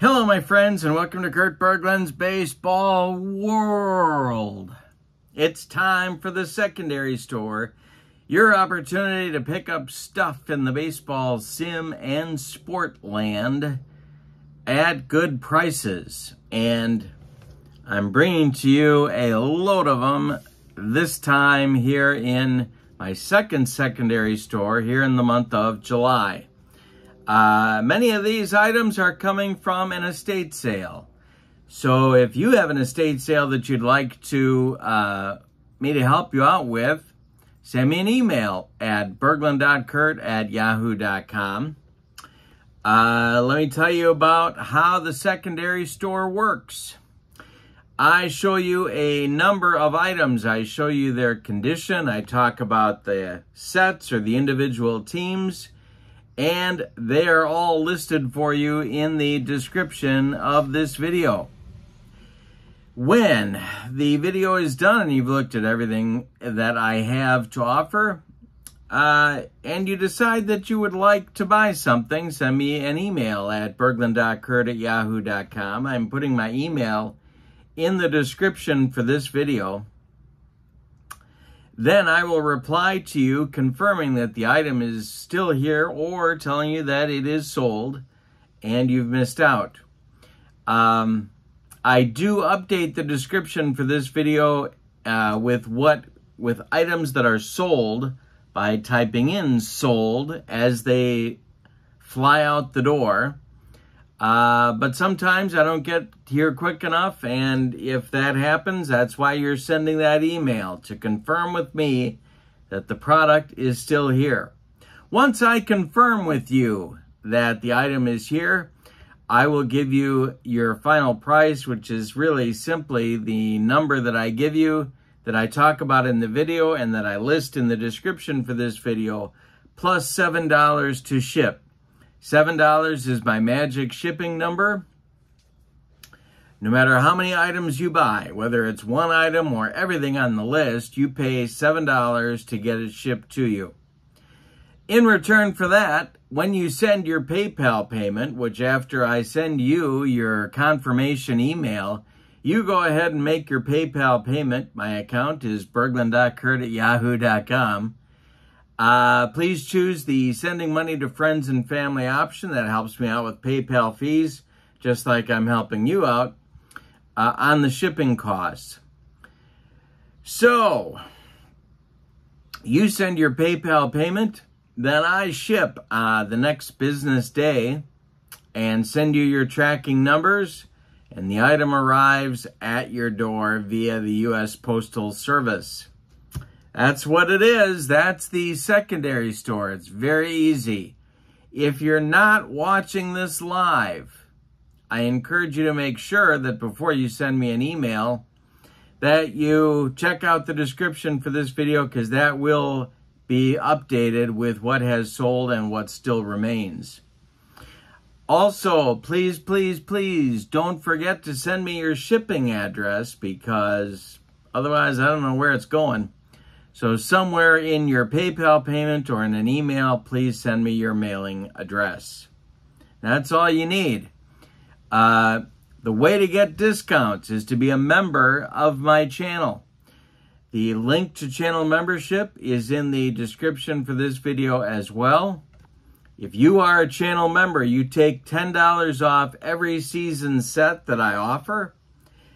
Hello, my friends, and welcome to Kurt Bergland's Baseball World. It's time for the secondary store, your opportunity to pick up stuff in the baseball sim and sport land at good prices. And I'm bringing to you a load of them this time here in my second secondary store here in the month of July. Uh, many of these items are coming from an estate sale. So if you have an estate sale that you'd like to uh, me to help you out with, send me an email at bergland.kurt at yahoo.com. Uh, let me tell you about how the secondary store works. I show you a number of items. I show you their condition. I talk about the sets or the individual teams and they are all listed for you in the description of this video. When the video is done and you've looked at everything that I have to offer, uh, and you decide that you would like to buy something, send me an email at bergland.kurt at yahoo.com. I'm putting my email in the description for this video. Then I will reply to you confirming that the item is still here or telling you that it is sold and you've missed out. Um, I do update the description for this video uh, with what with items that are sold by typing in sold as they fly out the door. Uh, but sometimes I don't get here quick enough, and if that happens, that's why you're sending that email to confirm with me that the product is still here. Once I confirm with you that the item is here, I will give you your final price, which is really simply the number that I give you, that I talk about in the video, and that I list in the description for this video, plus $7 to ship. $7 is my magic shipping number. No matter how many items you buy, whether it's one item or everything on the list, you pay $7 to get it shipped to you. In return for that, when you send your PayPal payment, which after I send you your confirmation email, you go ahead and make your PayPal payment. My account is bergland.kurt at yahoo.com. Uh, please choose the sending money to friends and family option. That helps me out with PayPal fees, just like I'm helping you out uh, on the shipping costs. So, you send your PayPal payment, then I ship uh, the next business day and send you your tracking numbers, and the item arrives at your door via the U.S. Postal Service. That's what it is. That's the secondary store. It's very easy. If you're not watching this live, I encourage you to make sure that before you send me an email, that you check out the description for this video because that will be updated with what has sold and what still remains. Also, please, please, please don't forget to send me your shipping address because otherwise I don't know where it's going. So somewhere in your PayPal payment or in an email, please send me your mailing address. That's all you need. Uh, the way to get discounts is to be a member of my channel. The link to channel membership is in the description for this video as well. If you are a channel member, you take $10 off every season set that I offer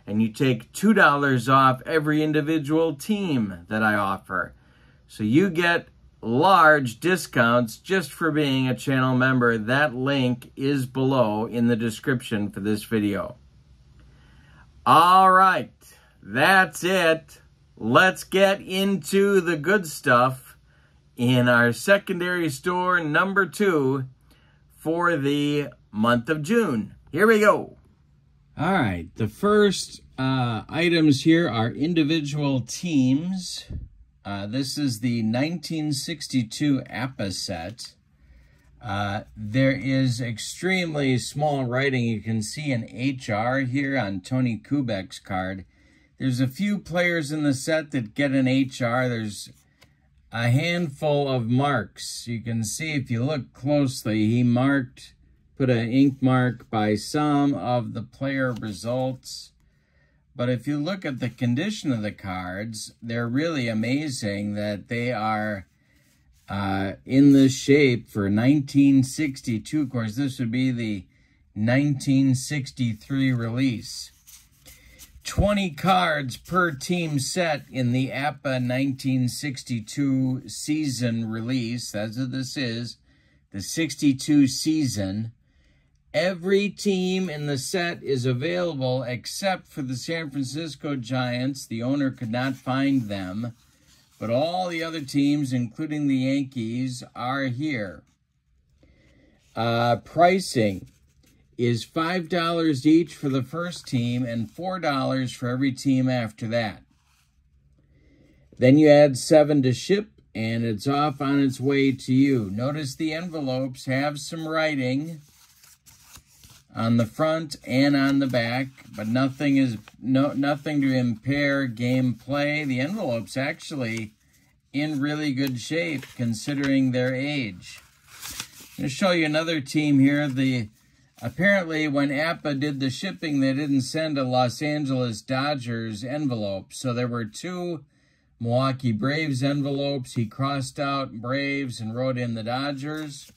and you take $2 off every individual team that I offer. So you get large discounts just for being a channel member. That link is below in the description for this video. All right, that's it. Let's get into the good stuff in our secondary store number two for the month of June. Here we go. All right, the first uh, items here are individual teams. Uh, this is the 1962 APBA set. Uh, there is extremely small writing. You can see an HR here on Tony Kubek's card. There's a few players in the set that get an HR. There's a handful of marks. You can see if you look closely, he marked put an ink mark by some of the player results. But if you look at the condition of the cards, they're really amazing that they are uh, in this shape for 1962. Of course, this would be the 1963 release. 20 cards per team set in the APBA 1962 season release. That's what this is, the 62 season. Every team in the set is available except for the San Francisco Giants. The owner could not find them, but all the other teams, including the Yankees, are here. Uh, pricing is $5 each for the first team and $4 for every team after that. Then you add 7 to ship and it's off on its way to you. Notice the envelopes have some writing on the front and on the back, but nothing is no nothing to impair gameplay. The envelope's actually in really good shape considering their age. I'm going to show you another team here, the Apparently, when APBA did the shipping, they didn't send a Los Angeles Dodgers envelope. So there were two Milwaukee Braves envelopes. He crossed out Braves and wrote in the Dodgers.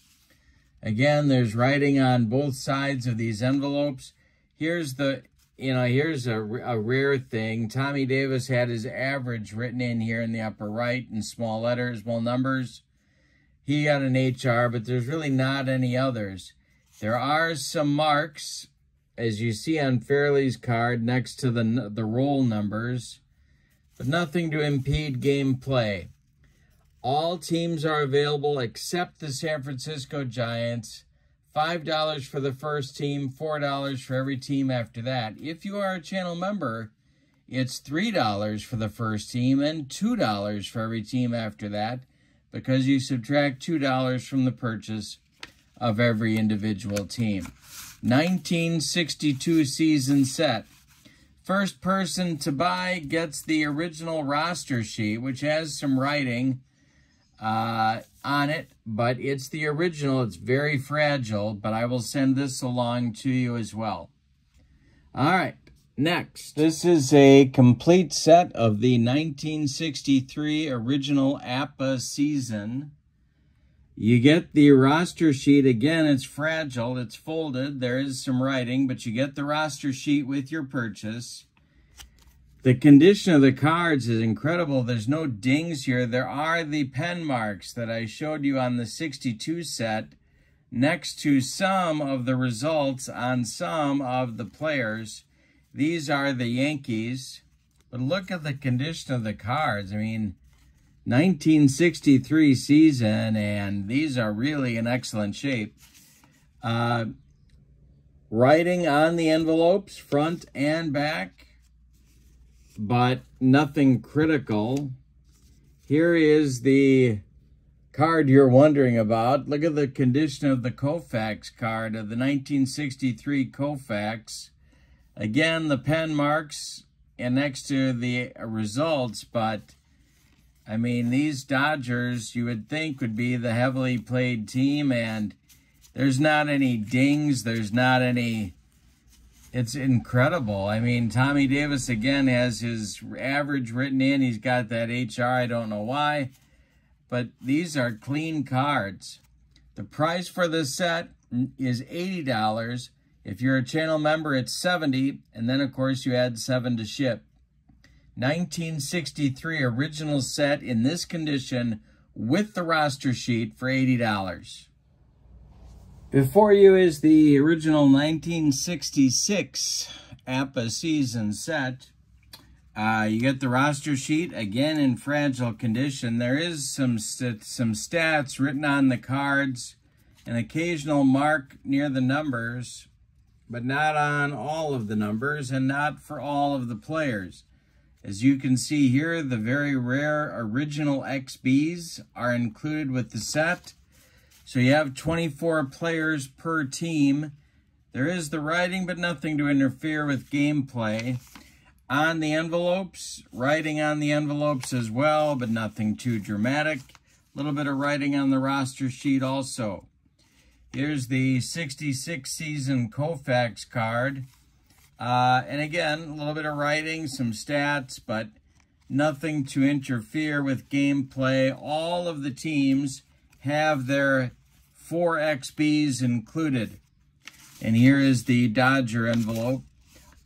Again, there's writing on both sides of these envelopes. Here's the, you know, here's a, a rare thing. Tommy Davis had his average written in here in the upper right in small letters, small numbers. He got an HR, but there's really not any others. There are some marks, as you see on Fairly's card, next to the, the roll numbers, but nothing to impede gameplay. All teams are available except the San Francisco Giants. $5 for the first team, $4 for every team after that. If you are a channel member, it's $3 for the first team and $2 for every team after that because you subtract $2 from the purchase of every individual team. 1962 season set. First person to buy gets the original roster sheet, which has some writing uh, on it, but it's the original. It's very fragile, but I will send this along to you as well. All right, next. This is a complete set of the 1963 original APBA season. You get the roster sheet. Again, it's fragile. It's folded. There is some writing, but you get the roster sheet with your purchase. The condition of the cards is incredible. There's no dings here. There are the pen marks that I showed you on the 62 set next to some of the results on some of the players. These are the Yankees. But look at the condition of the cards. I mean, 1963 season, and these are really in excellent shape. Uh, writing on the envelopes, front and back, but nothing critical. Here is the card you're wondering about. Look at the condition of the Koufax card of the 1963 Koufax. Again, the pen marks and next to the results, but I mean, these Dodgers, you would think, would be the heavily played team, and there's not any dings. There's not any... It's incredible. I mean, Tommy Davis, again, has his average written in. He's got that HR. I don't know why. But these are clean cards. The price for this set is $80. If you're a channel member, it's 70 And then, of course, you add 7 to ship. 1963 original set in this condition with the roster sheet for $80. Before you is the original 1966 APBA season set. Uh, you get the roster sheet, again in fragile condition. There is some, st some stats written on the cards, an occasional mark near the numbers, but not on all of the numbers and not for all of the players. As you can see here, the very rare original XBs are included with the set. So you have 24 players per team. There is the writing, but nothing to interfere with gameplay. On the envelopes, writing on the envelopes as well, but nothing too dramatic. A little bit of writing on the roster sheet also. Here's the 66 season Koufax card. Uh, and again, a little bit of writing, some stats, but nothing to interfere with gameplay. All of the teams have their four XBs included. And here is the Dodger envelope.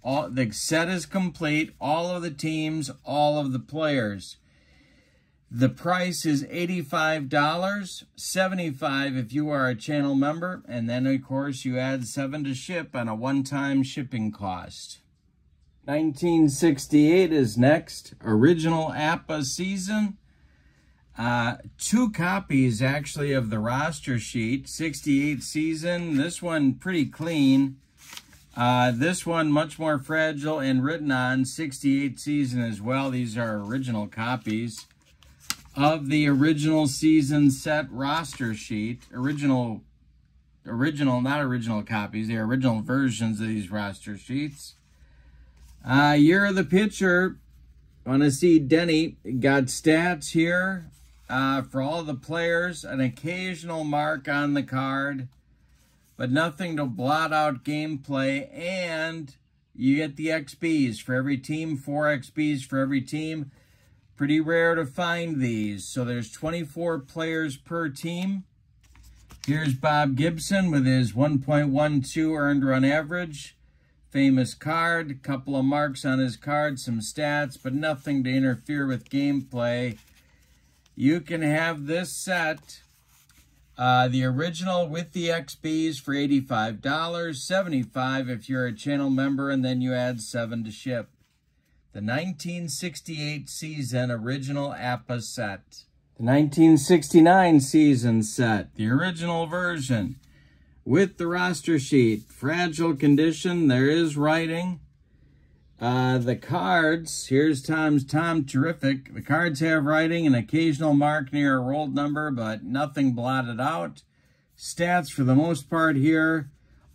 All, the set is complete. All of the teams, all of the players. The price is $85, $75 if you are a channel member, and then of course you add 7 to ship on a one-time shipping cost. 1968 is next, original APBA season. Uh, two copies actually of the roster sheet, 68 season. This one pretty clean. Uh, this one much more fragile and written on 68 season as well. These are original copies of the original season set roster sheet. Original, original, not original copies. The original versions of these roster sheets. Uh, year of the pitcher. Want to see Denny. Got stats here uh, for all the players. An occasional mark on the card. But nothing to blot out gameplay. And you get the XBs for every team. Four XBs for every team. Pretty rare to find these. So there's 24 players per team. Here's Bob Gibson with his 1.12 earned run average. Famous card, couple of marks on his card, some stats, but nothing to interfere with gameplay. You can have this set, uh, the original with the XBs for $85, $75 if you're a channel member, and then you add 7 to ship the 1968 season original APBA set. The 1969 season set, the original version, with the roster sheet. Fragile condition, there is writing. Uh, the cards, here's Tom's Tom Terrific. The cards have writing, an occasional mark near a rolled number, but nothing blotted out. Stats for the most part here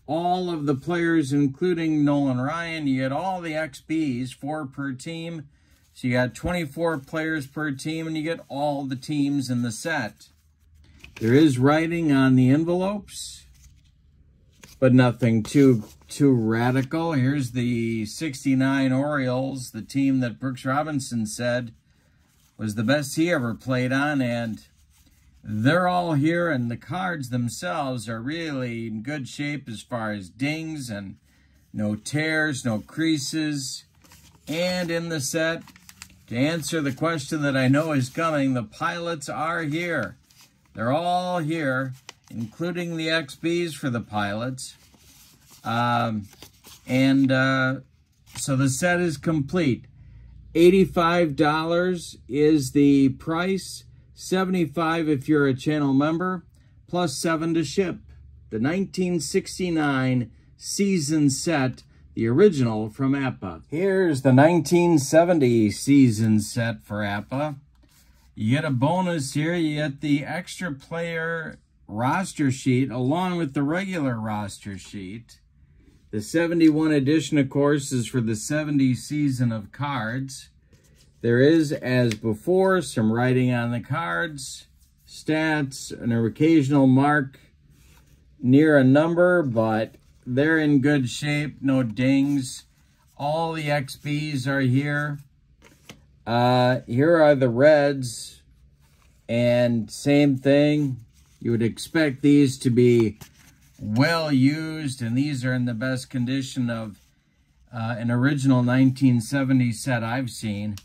all of the players, including Nolan Ryan. You get all the XBs, four per team. So you got 24 players per team, and you get all the teams in the set. There is writing on the envelopes, but nothing too too radical. Here's the 69 Orioles, the team that Brooks Robinson said was the best he ever played on, and they're all here, and the cards themselves are really in good shape as far as dings and no tears, no creases. And in the set, to answer the question that I know is coming, the pilots are here. They're all here, including the XBs for the pilots. Um, and uh, so the set is complete. $85 is the price. 75 if you're a channel member, plus 7 to ship. The 1969 season set, the original from APBA. Here's the 1970 season set for APBA. You get a bonus here. You get the extra player roster sheet along with the regular roster sheet. The 71 edition, of course, is for the 70 season of cards. There is, as before, some writing on the cards, stats, and an occasional mark near a number, but they're in good shape, no dings. All the XBs are here. Uh, here are the reds, and same thing. You would expect these to be well used, and these are in the best condition of uh, an original 1970 set I've seen.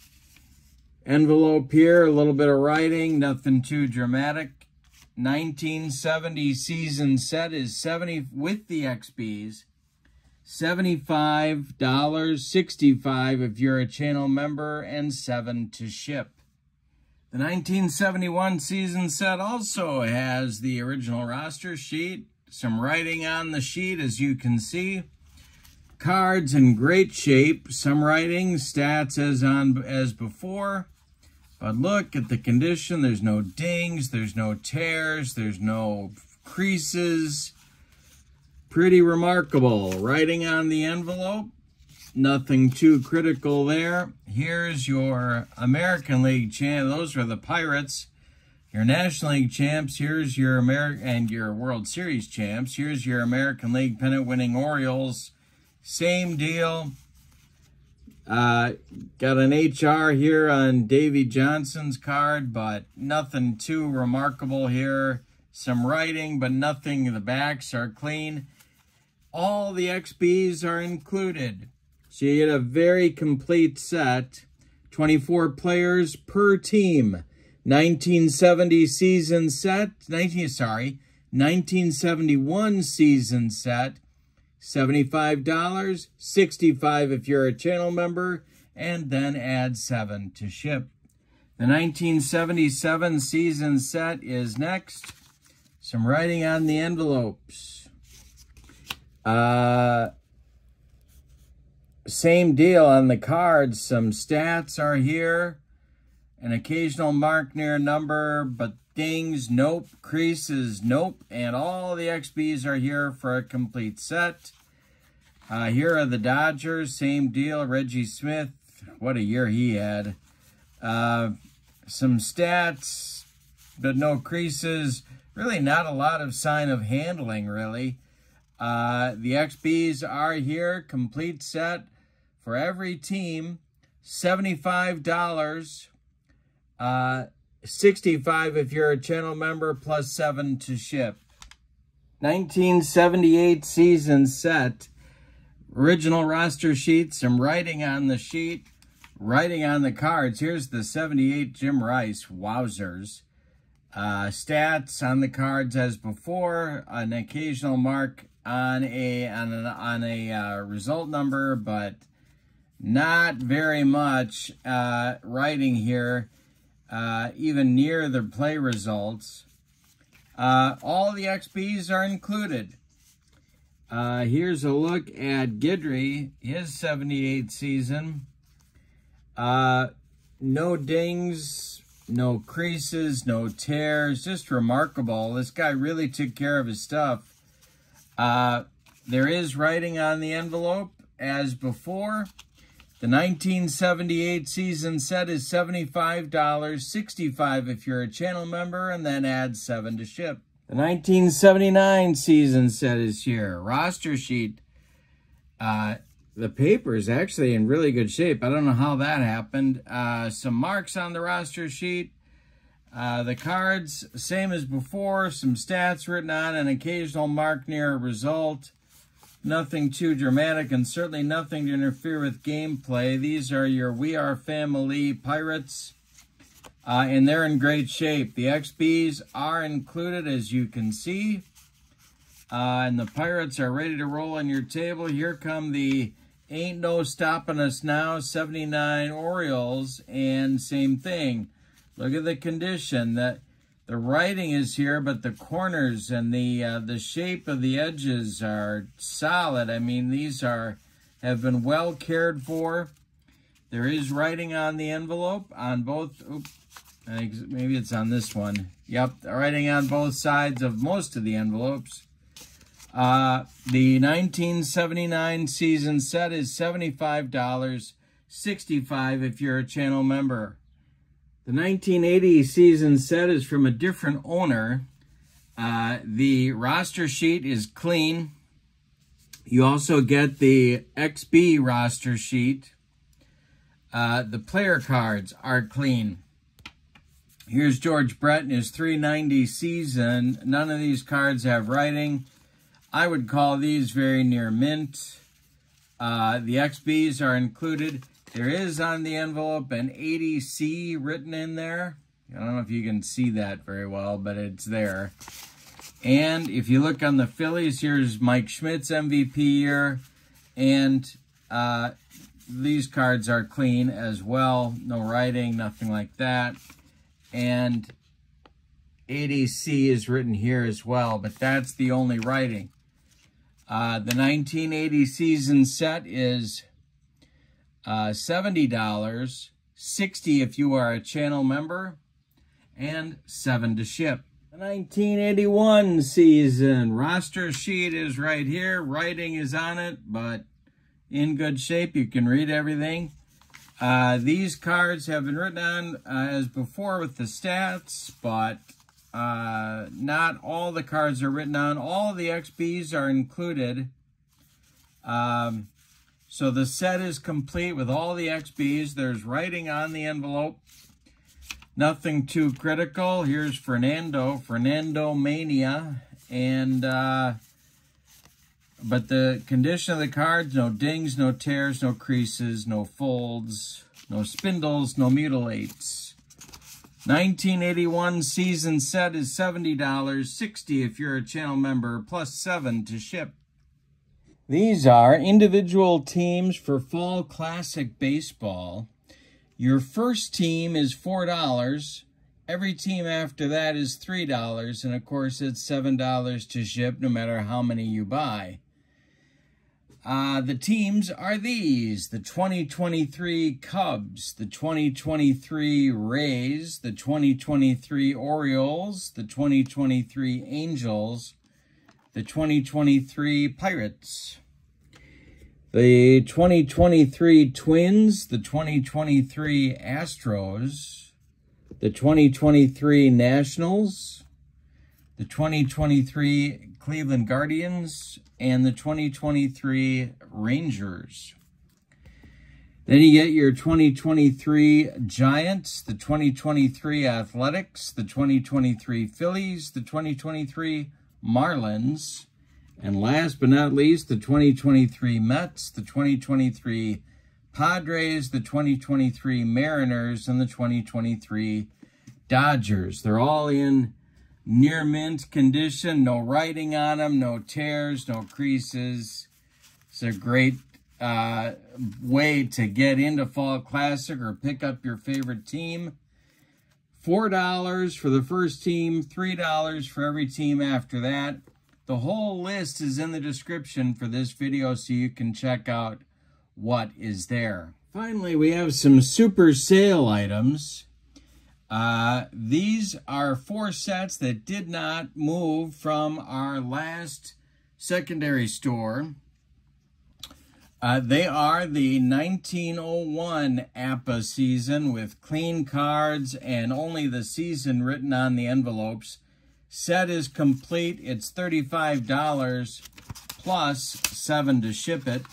Envelope here, a little bit of writing, nothing too dramatic. 1970 season set is 70 with the XBs. $75, 65 if you're a channel member, and 7 to ship. The 1971 season set also has the original roster sheet, some writing on the sheet as you can see. Cards in great shape, some writing, stats as on as before. But look at the condition. There's no dings. There's no tears. There's no creases. Pretty remarkable. Writing on the envelope. Nothing too critical there. Here's your American League channel. Those are the Pirates. Your National League champs. Here's your American and your World Series champs. Here's your American League pennant winning Orioles. Same deal. Uh, got an HR here on Davey Johnson's card, but nothing too remarkable here. Some writing, but nothing. The backs are clean. All the XBs are included. So you get a very complete set. 24 players per team. 1970 season set, 19, sorry, 1971 season set, $75, 65 if you're a channel member, and then add 7 to ship. The 1977 season set is next. Some writing on the envelopes. Uh, same deal on the cards. Some stats are here. An occasional mark near a number, but dings, nope, creases, nope, and all the XBs are here for a complete set. Uh, here are the Dodgers, same deal, Reggie Smith, what a year he had. Uh, some stats, but no creases. Really not a lot of sign of handling, really. Uh, the XBs are here, complete set for every team, $75 uh, 65 if you're a channel member, plus 7 to ship. 1978 season set. Original roster sheet, some writing on the sheet, writing on the cards. Here's the 78 Jim Rice, wowzers. Uh, stats on the cards as before, an occasional mark on a on, an, on a uh, result number, but not very much uh, writing here uh, even near the play results. Uh, all the XBs are included. Uh, here's a look at Guidry, his 78 season. Uh, no dings, no creases, no tears, just remarkable. This guy really took care of his stuff. Uh, there is writing on the envelope as before. The 1978 season set is $75, 65 if you're a channel member, and then add 7 to ship. The 1979 season set is here. Roster sheet. Uh, the paper is actually in really good shape. I don't know how that happened. Uh, some marks on the roster sheet. Uh, the cards, same as before. Some stats written on, an occasional mark near a result. Nothing too dramatic and certainly nothing to interfere with gameplay. These are your We Are Family Pirates, uh, and they're in great shape. The XBs are included, as you can see, uh, and the Pirates are ready to roll on your table. Here come the Ain't No Stopping Us Now 79 Orioles, and same thing. Look at the condition. that the writing is here, but the corners and the uh, the shape of the edges are solid. I mean, these are have been well cared for. There is writing on the envelope on both. Oops, maybe it's on this one. Yep, writing on both sides of most of the envelopes. Uh, the 1979 season set is $75, 65 if you're a channel member. The 1980 season set is from a different owner. Uh, the roster sheet is clean. You also get the XB roster sheet. Uh, the player cards are clean. Here's George Brett in his 390 season. None of these cards have writing. I would call these very near mint. Uh, the XBs are included. There is on the envelope an 80C written in there. I don't know if you can see that very well, but it's there. And if you look on the Phillies, here's Mike Schmidt's MVP year. And uh, these cards are clean as well. No writing, nothing like that. And 80C is written here as well, but that's the only writing. Uh, the 1980 season set is uh, $70, 60 if you are a channel member, and 7 to ship. The 1981 season roster sheet is right here. Writing is on it, but in good shape. You can read everything. Uh, these cards have been written on uh, as before with the stats, but uh, not all the cards are written on. All of the XBs are included. Um, so the set is complete with all the XBs. There's writing on the envelope. Nothing too critical. Here's Fernando, Fernando Mania. And, uh, but the condition of the cards, no dings, no tears, no creases, no folds, no spindles, no mutilates. 1981 season set is $70, 60 if you're a channel member, plus 7 to ship. These are individual teams for Fall Classic Baseball. Your first team is $4. Every team after that is $3. And of course, it's $7 to ship no matter how many you buy. Uh, the teams are these, the 2023 Cubs, the 2023 Rays, the 2023 Orioles, the 2023 Angels, the 2023 Pirates, the 2023 Twins, the 2023 Astros, the 2023 Nationals, the 2023 Cleveland Guardians, and the 2023 Rangers. Then you get your 2023 Giants, the 2023 Athletics, the 2023 Phillies, the 2023 Marlins, and last but not least, the 2023 Mets, the 2023 Padres, the 2023 Mariners, and the 2023 Dodgers. They're all in near mint condition, no writing on them, no tears, no creases. It's a great uh, way to get into Fall Classic or pick up your favorite team. $4 for the first team, $3 for every team after that. The whole list is in the description for this video so you can check out what is there. Finally, we have some super sale items. Uh, these are four sets that did not move from our last secondary store. Uh, they are the 1901 APBA season with clean cards and only the season written on the envelopes. Set is complete. It's $35 plus 7 to ship it.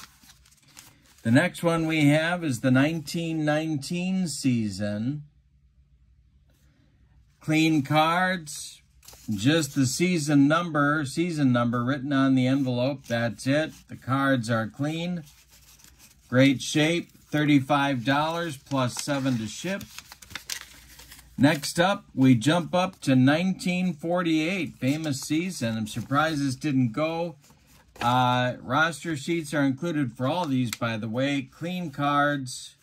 The next one we have is the 1919 season. Clean cards, just the season number, season number written on the envelope. That's it. The cards are clean. Great shape. $35 plus 7 to ship. Next up, we jump up to 1948, famous season. I'm surprised this didn't go. Uh, roster sheets are included for all these, by the way. Clean cards.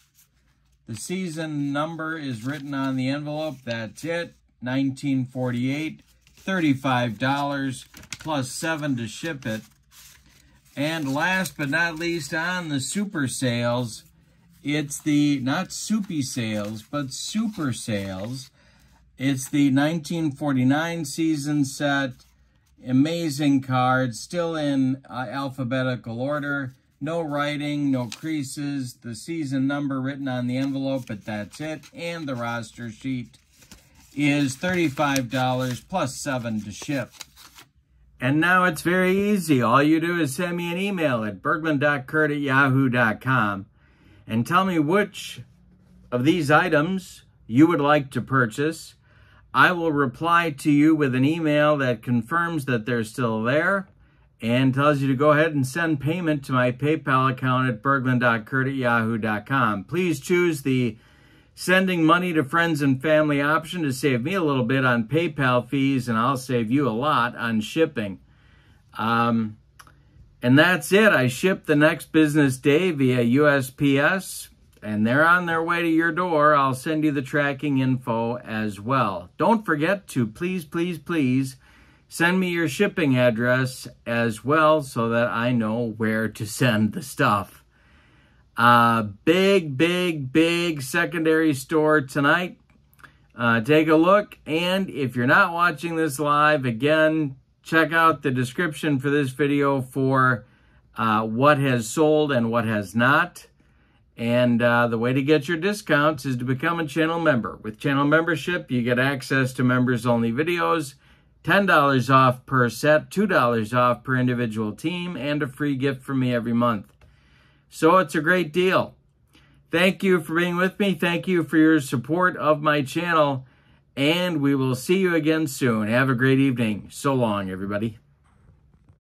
The season number is written on the envelope. That's it. 1948. $35 plus 7 to ship it. And last but not least on the super sales, it's the, not Soupy Sales, but super sales. It's the 1949 season set. Amazing cards, still in uh, alphabetical order. No writing, no creases. The season number written on the envelope, but that's it. And the roster sheet is $35 plus 7 to ship. And now it's very easy. All you do is send me an email at bergland.kurt at yahoo.com and tell me which of these items you would like to purchase. I will reply to you with an email that confirms that they're still there and tells you to go ahead and send payment to my PayPal account at bergland.kurt at yahoo.com. Please choose the sending money to friends and family option to save me a little bit on PayPal fees and I'll save you a lot on shipping. Um, and that's it. I ship the next business day via USPS, and they're on their way to your door. I'll send you the tracking info as well. Don't forget to please, please, please send me your shipping address as well so that I know where to send the stuff. Uh, big, big, big secondary store tonight. Uh, take a look. And if you're not watching this live, again, check out the description for this video for uh, what has sold and what has not. And uh, the way to get your discounts is to become a channel member. With channel membership, you get access to members only videos, $10 off per set, $2 off per individual team, and a free gift from me every month. So it's a great deal. Thank you for being with me. Thank you for your support of my channel. And we will see you again soon. Have a great evening. So long, everybody.